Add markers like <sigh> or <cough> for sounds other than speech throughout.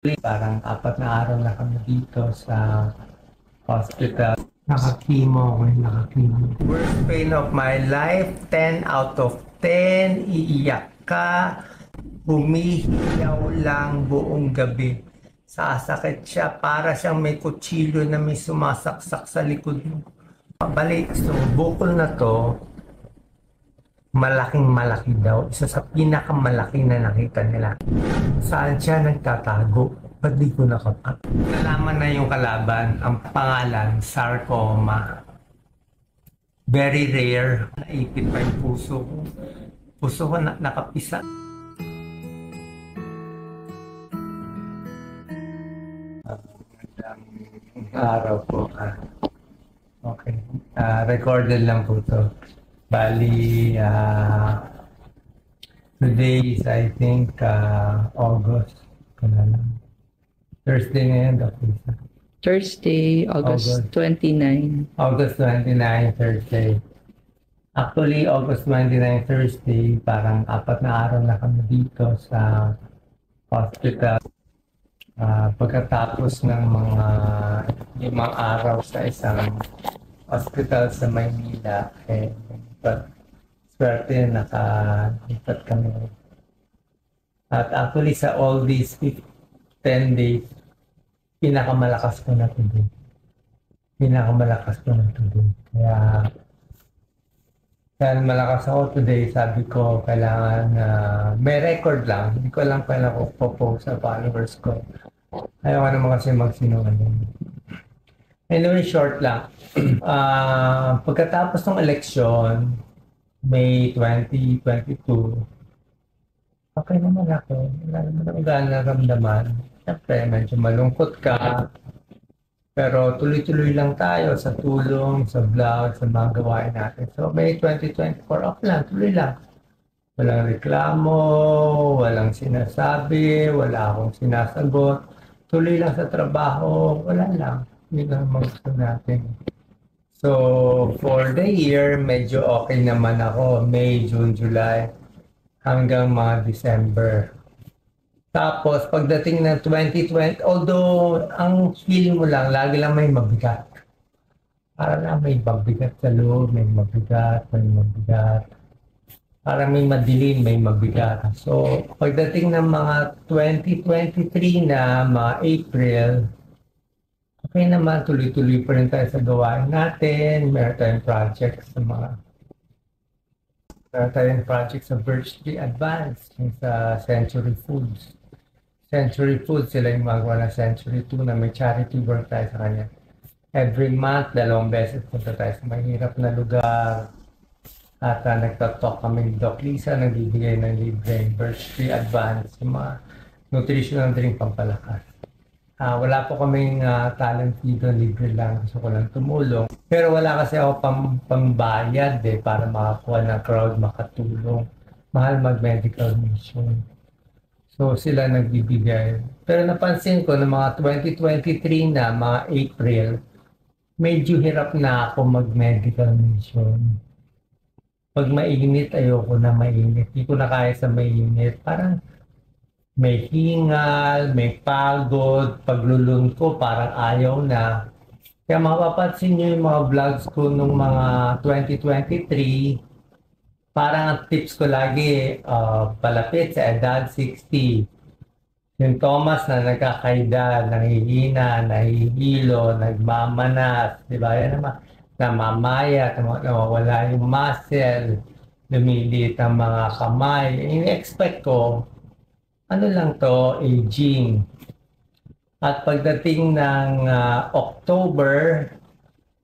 Parang apat na araw na kami dito sa hospital. Nakakimo nakakimo. Worst pain of my life, 10 out of 10. Iiyak ka. Humihiyaw lang buong gabi. Sasakit siya para siyang may kutsilyo na may sumasaksak sa likod mo. Balik, so bukol na to, malaking malaki daw. Isa sa pinakamalaki na nakita nila. Saan siya nagtatago? Ba't di ko nakapat? Nalaman na yung kalaban. Ang pangalan, sarcoma. Very rare. Naipit pa yung puso ko. Puso ko na, nakapisa. Magandang araw po. ah. Okay. Ah, recorded lang po to. Bali, ah, today is I think ah, August. Thursday ngayon, Dr. Isa. Thursday, August, August. 29. August 29, Thursday. Actually, August 29, Thursday, parang apat na araw na kami dito sa hospital. Ah, pagkatapos ng mga limang araw sa isang hospital sa Maynila, eh, but swerte nakalipat kami. At actually sa all these 10 days, pinakamalakas ko na today. Pinakamalakas ko na today. Kaya, kaya malakas ako today, sabi ko, kailangan na may record lang. Hindi ko alam kailan ko po-post sa followers ko. Ayaw ko naman kasi magsinungaling. Anyway, short lang. <clears throat> Ah, pagkatapos ng eleksyon, May 2022, okay naman ako. Wala naman akong gaano naramdaman. Siyempre, medyo malungkot ka. Pero tuloy-tuloy lang tayo sa tulong, sa vlog, sa mga gawain natin. So, May 2024, okay lang, tuloy lang. Walang reklamo, walang sinasabi, wala akong sinasagot. Tuloy lang sa trabaho, wala lang. Yun ang gusto natin. So, for the year, medyo okay naman ako. May, June, July, hanggang mga December. Tapos, pagdating ng 2020, although ang feel mo lang, lagi lang may mabigat. Para lang may mabigat sa loob, may mabigat, may mabigat. Para may madilim, may mabigat. So, pagdating ng mga 2023 na, mga April, okay naman, tuloy-tuloy pa rin tayo sa gawain natin. Meron tayong project sa mga meron tayong project sa Birch Tree Advance yung sa Century Foods. Century Foods, sila yung magawa ng Century 2 na may charity work tayo sa kanya. Every month, dalawang beses punta tayo sa mahirap na lugar. At uh, nagtatalk kami ni Doc Lisa, nagbibigay ng libre Birch Tree Advance, yung mga nutritional drink pampalakas. Ah, wala po kaming ah, talent dito, libre lang. Gusto ko lang tumulong. Pero wala kasi ako pang, pambayad eh, para makakuha ng crowd, makatulong. Mahal mag-medical mission. So sila nagbibigay. Pero napansin ko na mga 2023 na, mga April, medyo hirap na ako mag-medical mission. Pag mainit, ayoko na mainit. Hindi ko na kaya sa mainit. Parang may hingal, may pagod, paglulun ko parang ayaw na. Kaya mapapansin nyo yung mga vlogs ko nung mga 2023, parang ang tips ko lagi, uh, palapit sa edad 60. Yung Thomas na nagkakaida, nangihina, nahihilo, nagmamanas, di ba? Yan naman, namamaya, nawawala yung muscle, lumilit ang mga kamay. Ini-expect ko, ano lang to, aging. At pagdating ng ah, October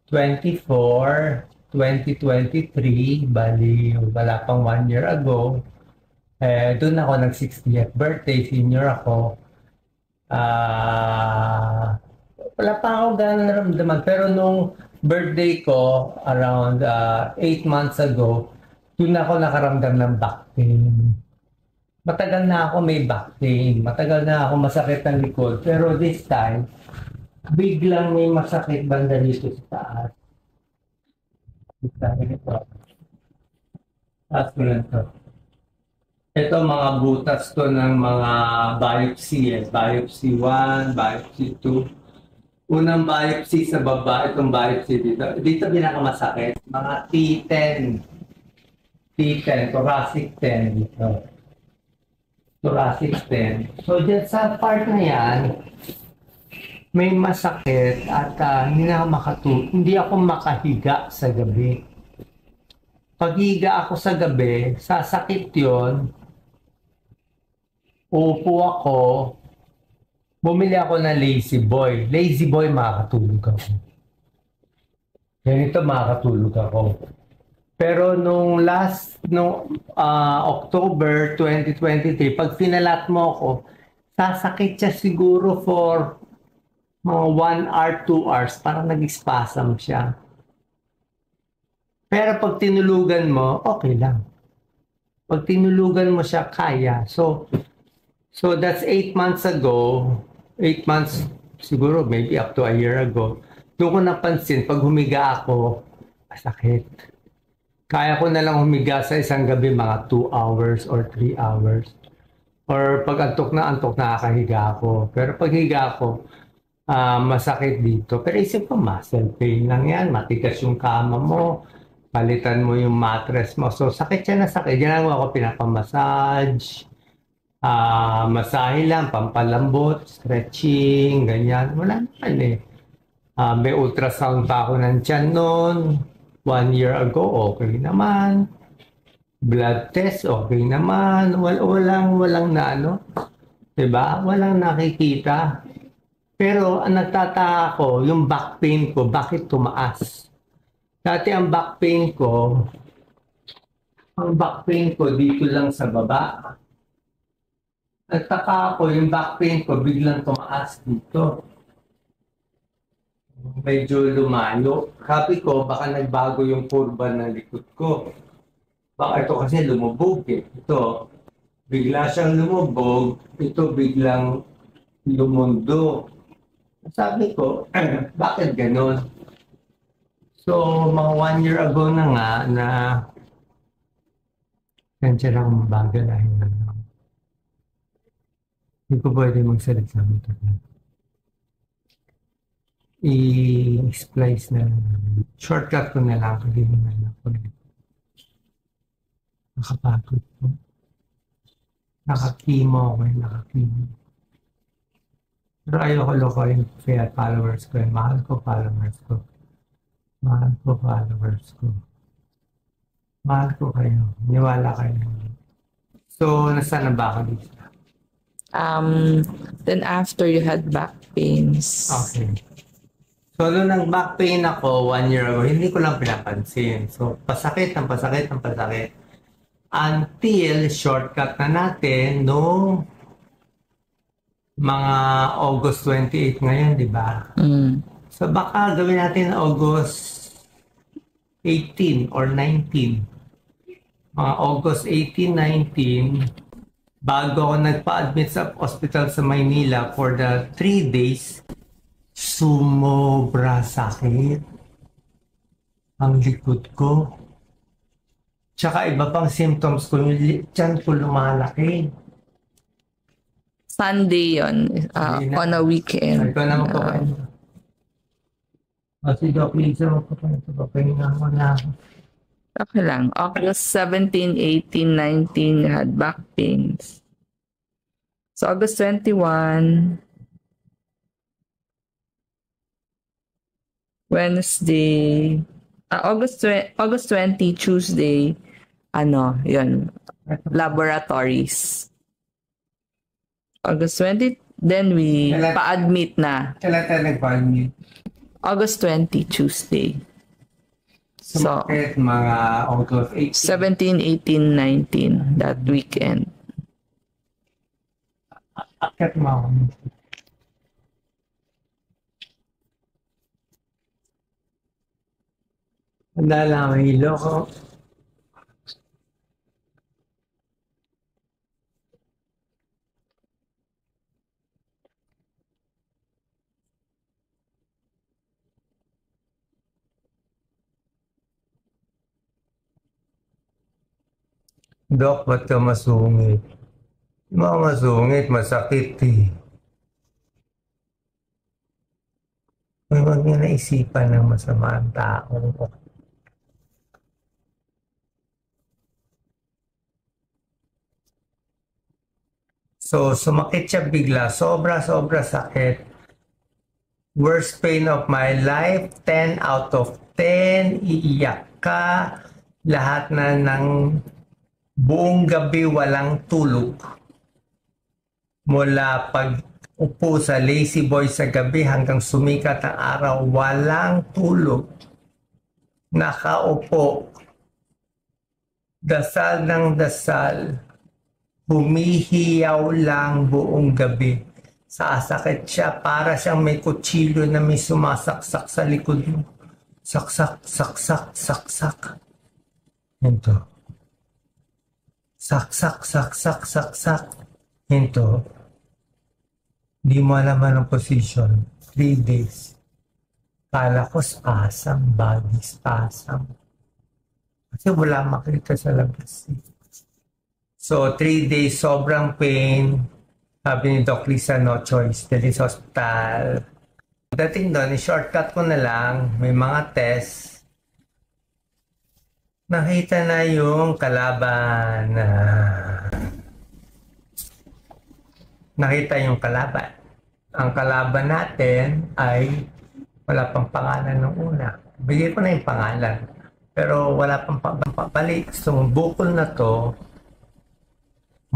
24, 2023, bali wala pang one year ago, eh, doon ako nag 60th birthday, senior ako. Ah, wala pa ako gano'n naramdaman. Pero nung birthday ko, around 8 months ago, doon ako nakaramdam ng back pain matagal na ako may back pain, matagal na ako masakit ang likod, pero this time, biglang may masakit banda dito sa taas. Kita ito. Taas ko lang to. Ito mga butas to ng mga biopsy. Eh. Biopsy 1, biopsy 2. Unang biopsy sa baba, itong biopsy dito. Dito pinakamasakit. Mga T10. T10, thoracic 10 dito. Thoracic 10. So dyan sa part na yan, may masakit at uh, hindi na ako hindi ako makahiga sa gabi. Paghiga ako sa gabi, sasakit yon upo ako, bumili ako ng lazy boy. Lazy boy, makakatulog ako. Ganito, makakatulog ako. Pero nung last, nung uh, October 2023, pag finalat mo ako, sasakit siya siguro for mga 1 hour, 2 hours, parang nag-spasm siya. Pero pag tinulugan mo, okay lang. Pag tinulugan mo siya, kaya. So, So that's eight months ago, eight months, siguro maybe up to a year ago, doon ko napansin, pag humiga ako, masakit. Kaya ko na lang humiga sa isang gabi mga 2 hours or 3 hours. Or pag antok na antok, nakakahiga ako. Pero pag higa ako, uh, masakit dito. Pero isip ko, muscle pain lang yan. Matigas yung kama mo. Palitan mo yung mattress mo. So, sakit siya na sakit. Ginagawa ko, pinapamassage uh, masahe lang, pampalambot, stretching, ganyan. Wala naman eh. Uh, may ultrasound pa ako ng tiyan noon. One year ago, okay naman. Blood test, okay naman. Wal walang, walang na ano. Diba? Walang nakikita. Pero ang nagtataka ko, yung back pain ko, bakit tumaas? Dati ang back pain ko, ang back pain ko dito lang sa baba nagtaka ako, yung back pain ko biglang tumaas dito. Medyo lumayo. Sabi ko, baka nagbago yung kurba ng likod ko. Baka ito kasi lumubog eh. Ito, bigla siyang lumubog, ito biglang lumundo. Sabi ko, <clears throat> bakit ganon? So, mga one year ago na nga na siya lang bagal ay hindi ko pwede magsalita nito. I-splice na shortcut ko na lang kasi naman ako nakapagod po. Nakakimo ako eh, nakakimo. Pero ayoko lokohin kaya followers ko eh. Mahal ko followers ko. Mahal ko followers ko. Mahal ko kayo. Niwala kayo. So, nasa na ba ako dito? Um, then after you had back pains. Okay. So, nung nang back pain ako one year ago, hindi ko lang pinapansin. So, pasakit, ang pasakit, ang pasakit. Until shortcut na natin no mga August 28 ngayon, di ba? Mm. So, baka gawin natin August 18 or 19. Mga August 18, 19, bago ako nagpa-admit sa hospital sa Maynila for the three days, sumobra sakit ang likod ko. Tsaka iba pang symptoms ko, yung tiyan ko lumalaki. Sunday yon uh, on a weekend. Ito na po Uh, o si Doc Lisa, magpapahinga ko. Pahinga mo na ako. okay lang. August 17, 18, 19, you had back pains. So August 21, Wednesday, uh, August, August 20, Tuesday, ano, yun, laboratories. August 20, then we Kailan- pa-admit na. Kailan tayo nag-admit? August 20, Tuesday. So, Sumakit mga August 18. 17, 18, 19, that weekend. Akit mo Handa lang ang hilo ko. Dok, ba't ka masungit? Mga masungit, masakit eh. Huwag niya naisipan ng masama ang tao. So, sumakit siya bigla. Sobra-sobra sakit. Worst pain of my life, 10 out of 10. Iiyak ka. Lahat na ng buong gabi walang tulog. Mula pag upo sa lazy boy sa gabi hanggang sumikat ang araw, walang tulog. Nakaupo. Dasal ng dasal humihiyaw lang buong gabi. Sasakit siya para siyang may kutsilyo na may sumasaksak sa likod mo. Saksak, saksak, saksak. Hinto. Saksak, saksak, saksak. Hinto. Hindi mo alam anong position. Three days. Kala ko spasm, body spasm. Kasi wala makita sa labas. Eh. So, three days, sobrang pain. Sabi ni Doc Lisa, no choice. Dali sa hospital. Dating doon, shortcut ko na lang. May mga test. Nakita na yung kalaban. nakita yung kalaban. Ang kalaban natin ay wala pang pangalan ng una. Bigay ko na yung pangalan. Pero wala pang pabalik. So, bukol na to,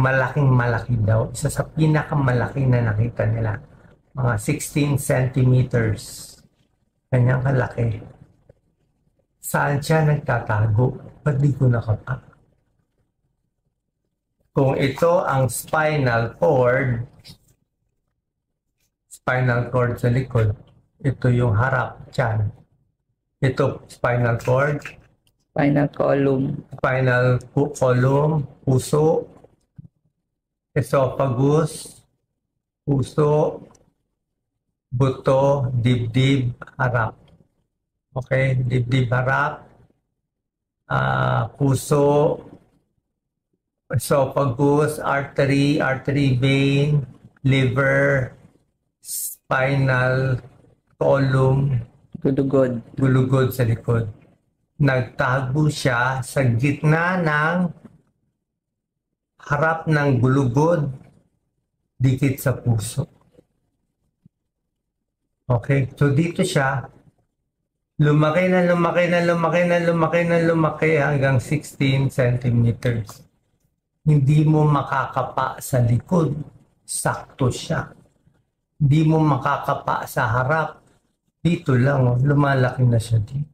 malaking malaki daw. Isa sa pinakamalaki na nakita nila. Mga 16 centimeters. Kanyang kalaki. Saan siya nagtatago? Ba't di ko nakapa? Kung ito ang spinal cord, spinal cord sa likod, ito yung harap, tiyan. Ito, spinal cord. Spinal column. Spinal column, puso, esophagus, puso, buto, dibdib, harap. Okay, dibdib, harap, uh, puso, esophagus, artery, artery vein, liver, spinal column, gulugod, gulugod sa likod. Nagtago siya sa gitna ng harap ng gulugod, dikit sa puso. Okay, so dito siya, lumaki na lumaki na lumaki na lumaki na lumaki hanggang 16 centimeters. Hindi mo makakapa sa likod, sakto siya. Hindi mo makakapa sa harap, dito lang, oh, lumalaki na siya dito.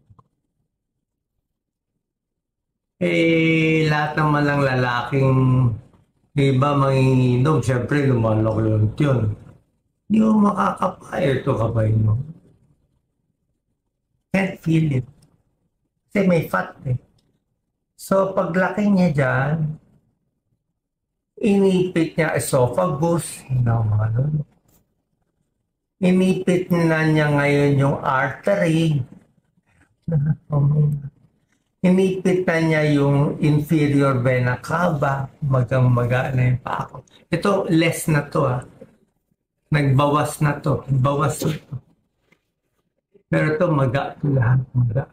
Eh, lahat naman ng lalaking iba manginginom, syempre lumalaki yung tiyon. Hindi mo makakapa ito kabay mo. Can't feel it. Kasi may fat eh. So, paglaki niya dyan, inipit niya esophagus, na mga nun. Inipit na niya ngayon yung artery. <laughs> Inipit na niya yung inferior vena cava, magang maga na yung pako. Ito, less na to ah. Nagbawas na to. Bawas na to. Pero ito, maga to lahat. Maga.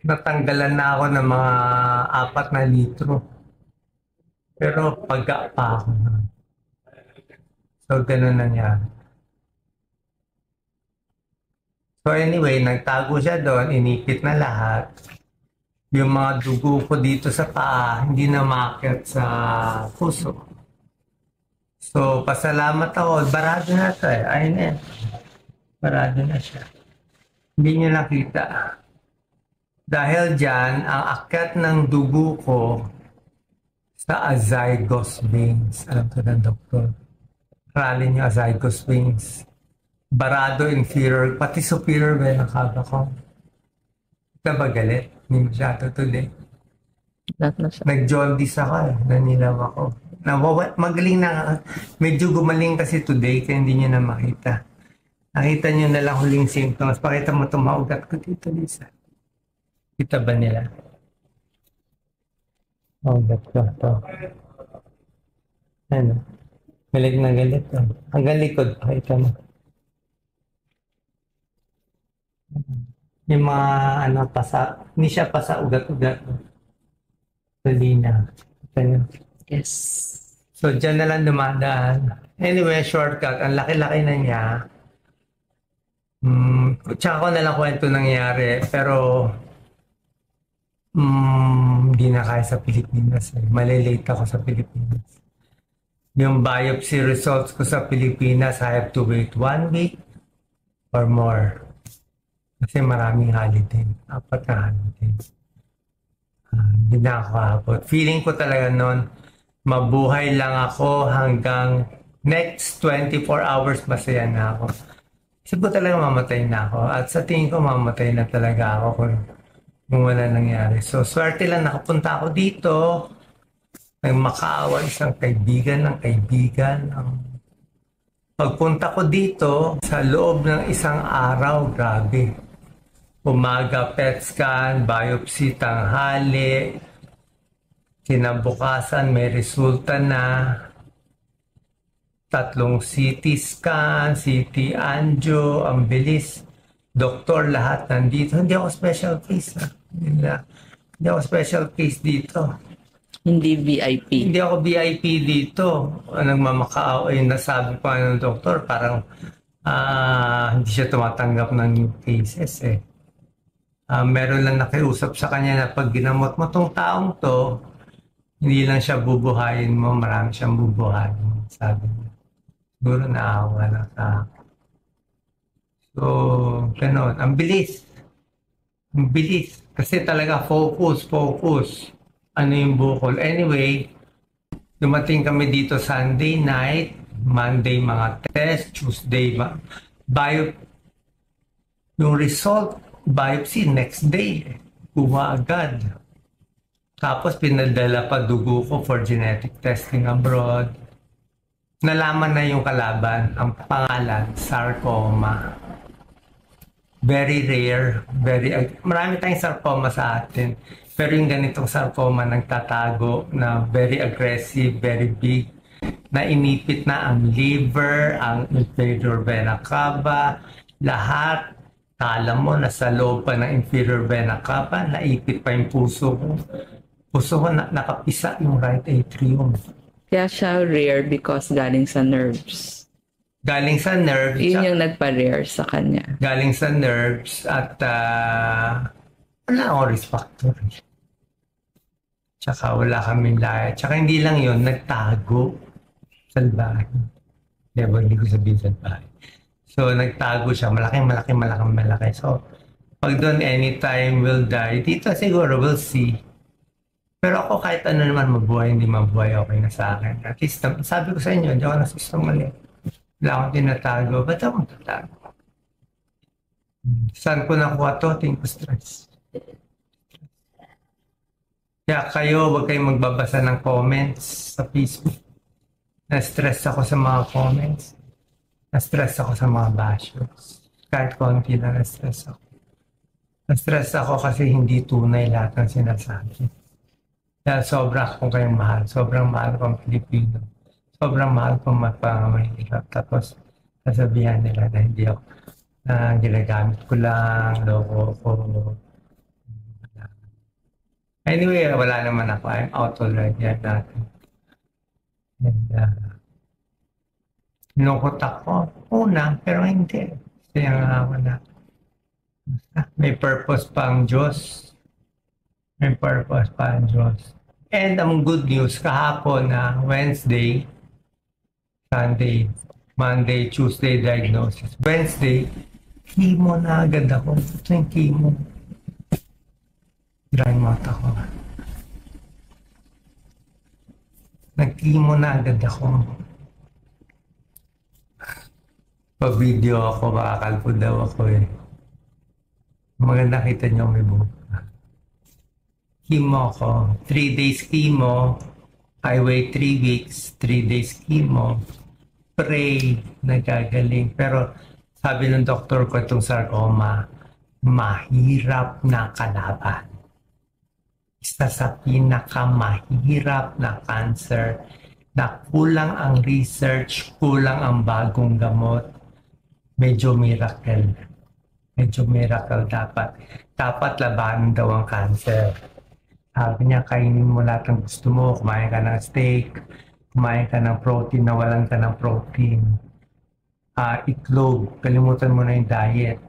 Natanggalan na ako ng mga apat na litro. Pero paga pa ako. So, ganun na niya. So anyway, nagtago siya doon, inipit na lahat. Yung mga dugo ko dito sa paa, hindi na makit sa puso. So, pasalamat ako. Barado na to eh. Ayun eh. Barado na siya. Hindi niya nakita. Dahil dyan, ang akyat ng dugo ko sa azygos veins. Alam ko ng doktor. Rally niyo azygos veins barado inferior, pati superior vena cava ko. Ito ba galit? Hindi masyado today. Lahat na siya. Nag-jaundice ako eh. Nanilaw ako. Nawawa, magaling na, medyo gumaling kasi today kaya hindi niyo na makita. Nakita niyo na lang huling symptoms. Pakita mo itong maugat ko dito, Lisa. Kita ba nila? Oh, ko to. Ano? Galit na galit. Oh. Hanggang likod pa. Ito mo. Yung mga ano, pasa, hindi siya pasa ugat-ugat. Salina. Yun. Yes. So, dyan na lang dumadaan. Anyway, shortcut. Ang laki-laki na niya. Mm, tsaka ko na lang kwento nangyari. Pero, mm, hindi na kaya sa Pilipinas. Eh. Malilate ako sa Pilipinas. Yung biopsy results ko sa Pilipinas, I have to wait one week or more. Kasi maraming holiday. Apat na holiday. Uh, hindi na ako abot. Feeling ko talaga noon, mabuhay lang ako hanggang next 24 hours masaya na ako. Isip ko talaga mamatay na ako. At sa tingin ko mamatay na talaga ako kung, kung wala nangyari. So, swerte lang nakapunta ako dito. May makaawa isang kaibigan ng kaibigan. Ang pagpunta ko dito, sa loob ng isang araw, grabe. Umaga PET scan, biopsy tanghali, kinabukasan may resulta na, tatlong CT scan, CT angio, ang bilis. Doktor, lahat nandito. Hindi ako special case. Ha? Hindi, na, hindi ako special case dito. Hindi VIP. Hindi ako VIP dito. Nagmamakaaw. Eh, nasabi pa ng doktor, parang ah, hindi siya tumatanggap ng cases eh. Ah, meron lang nakiusap sa kanya na pag ginamot mo tong taong to, hindi lang siya bubuhayin mo, marami siyang bubuhayin. Sabi niya. Siguro naawa lang sa. So, ganun. Ang bilis. Ang bilis. Kasi talaga focus, focus ano yung bukol. Anyway, dumating kami dito Sunday night, Monday mga test, Tuesday ma bio yung result biopsy next day kuha agad. Tapos pinadala pa dugo ko for genetic testing abroad. Nalaman na yung kalaban. Ang pangalan sarcoma. Very rare. Very marami tayong sarcoma sa atin. Pero yung ganitong sarcoma nagtatago na very aggressive, very big, na inipit na ang liver, ang inferior vena cava, lahat. Kala mo, nasa loob pa ng inferior vena cava, naipit pa yung puso ko. Puso ko, na, nakapisa yung right atrium. Kaya siya rare because galing sa nerves. Galing sa nerves. Yun yung nagpa-rare sa kanya. Galing sa nerves at uh, wala akong risk factor. Tsaka wala kaming laya. Tsaka hindi lang yon nagtago. Salbahe. Diba, hindi ko sabihin salbahe. So, nagtago siya. Malaki, malaki, malaki, malaki. So, pag doon anytime will die, dito siguro we'll see. Pero ako kahit ano naman mabuhay, hindi mabuhay, okay na sa akin. At least, sabi ko sa inyo, hindi ako nasista mali. Wala akong tinatago. Ba't ako tatago? Saan ko nakuha to? Think ko stress. Kaya kayo, huwag kayong magbabasa ng comments sa Facebook. Na-stress ako sa mga comments. Na-stress ako sa mga bashers. Kahit konti na na-stress ako. Na-stress ako kasi hindi tunay lahat ng sinasabi. Dahil sobra akong kayong mahal. Sobrang mahal kong Pilipino. Sobrang mahal kong magpamahirap. Tapos, sasabihan nila na hindi ako na ginagamit ko lang, loko ko, Anyway, wala naman ako. I'm out already at dati. And, uh, nukot ako. Una, pero hindi. Kaya nga wala. May purpose pa ang Diyos. May purpose pa ang Diyos. And ang good news, kahapon na Wednesday, Sunday, Monday, Tuesday diagnosis. Wednesday, chemo na agad ako. Ito yung chemo dry mouth ako. Nag-chemo na agad ako. Pa-video ako, makakalpo daw ako eh. Maganda kita niyo may buhok. Chemo ako. 3 days chemo. Wait 3 weeks. 3 days chemo. Pray, nagagaling. Pero sabi ng doktor ko itong sarcoma, mahirap na kalaban isa sa pinakamahirap na cancer na kulang ang research, kulang ang bagong gamot, medyo miracle. Medyo miracle dapat. Dapat labanan daw ang cancer. Sabi niya, kainin mo lahat ng gusto mo. Kumain ka ng steak, kumain ka ng protein, nawalan ka ng protein. Uh, itlog, kalimutan mo na yung diet.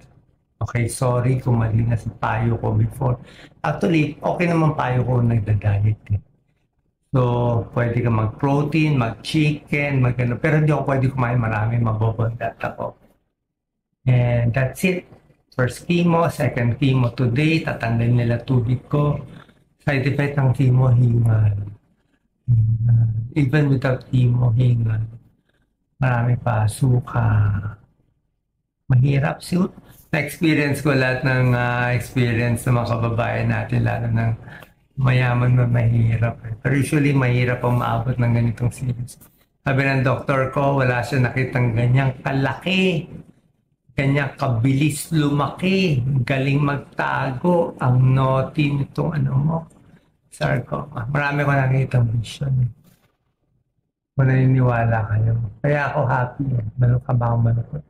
Okay, sorry kung mali na si payo ko before. Actually, okay naman payo ko nagda-diet eh. So, pwede ka mag-protein, mag-chicken, mag. Pero hindi ako pwede kumain marami, mabobondat ako. And that's it. First chemo, second chemo today, tatanggalin nila tubig ko. Side effect ng chemo, hingal. hingal. Even without chemo, hingal. Marami pa, suka. Mahirap. So, na-experience ko lahat ng uh, experience ng mga kababayan natin, lalo ng mayaman na mahirap. Eh. Pero usually, mahirap ang maabot ng ganitong series. Sabi ng doktor ko, wala siya nakitang ganyang kalaki. Ganyang kabilis lumaki. Galing magtago. Ang naughty nitong ano mo. Sarcoma. Marami ko nakita vision. Eh. Kung naniniwala kayo. Kaya ako happy. Eh. Malukha ba ako?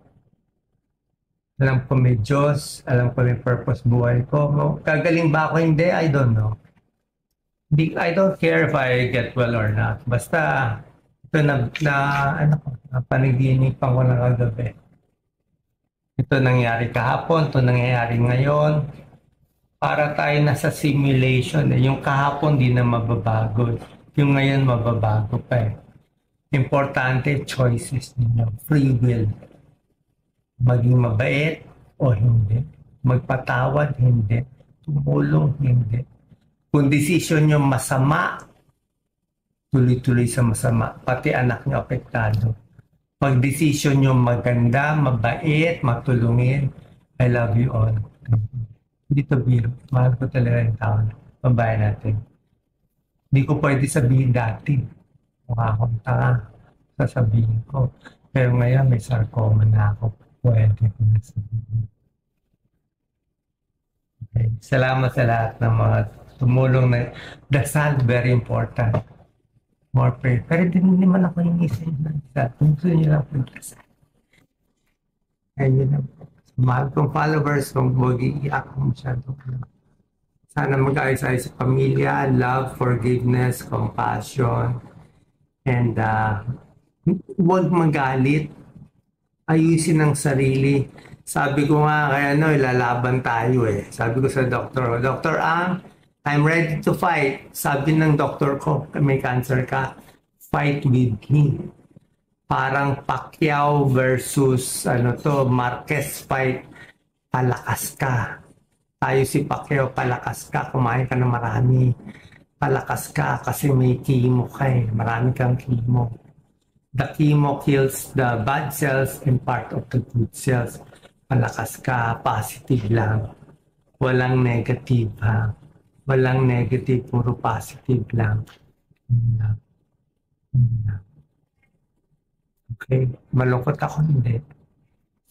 Alam ko may Diyos. Alam ko may purpose buhay ko. Kagaling ba ako? Hindi. I don't know. I don't care if I get well or not. Basta, ito na, na ano ko, na paniginipan ko ng kagabi. Ito nangyari kahapon, ito nangyayari ngayon. Para tayo nasa simulation. Eh. Yung kahapon di na mababago. Yung ngayon mababago pa eh. Importante, choices ninyo. Free will. Maging mabait o hindi. Magpatawad, hindi. Tumulong, hindi kung decision nyo masama, tuloy-tuloy sa masama, pati anak nyo apektado. Pag decision nyo maganda, mabait, matulungin, I love you all. Hindi to biro. Mahal ko talaga yung tao. Pambayan natin. Hindi ko pwede sabihin dati. Mukha akong tanga. Sasabihin ko. Pero ngayon may sarcoma na ako. Pwede ko na sabihin. Okay. Salamat sa lahat ng mga tumulong na dasal, very important. More prayer. Pero hindi naman ako yung isa yung dasal. Gusto niyo lang dasal. Kaya yun lang. Mahal kong followers, kung mag-iiyak ko masyado. Sana mag-ayos-ayos sa pamilya, love, forgiveness, compassion, and uh, huwag magalit. Ayusin ang sarili. Sabi ko nga, kaya ano, ilalaban tayo eh. Sabi ko sa doktor, Doktor Ang, I'm ready to fight. Sabi ng doktor ko, may cancer ka, fight with me. Parang Pacquiao versus ano to, Marquez fight, palakas ka. Tayo si Pacquiao, palakas ka, kumain ka ng marami. Palakas ka kasi may chemo ka eh. Marami kang chemo. The chemo kills the bad cells and part of the good cells. Palakas ka, positive lang. Walang negative ha. Walang negative, puro positive lang. Okay, malungkot ako hindi.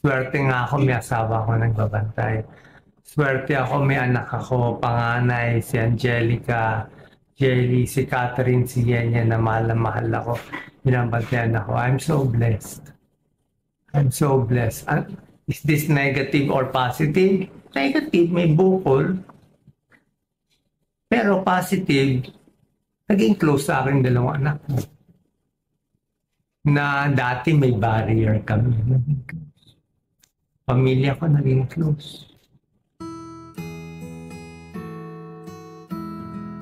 Swerte nga ako, may asawa ako nagbabantay. Swerte ako, may anak ako, panganay, si Angelica, Jelly, si Catherine, si Yenya na mahal na mahal ako. Binabantayan ako. I'm so blessed. I'm so blessed. Is this negative or positive? Negative, may bukol. Pero positive, naging close sa akin dalawang anak mo. Na dati may barrier kami. Pamilya ko naging close.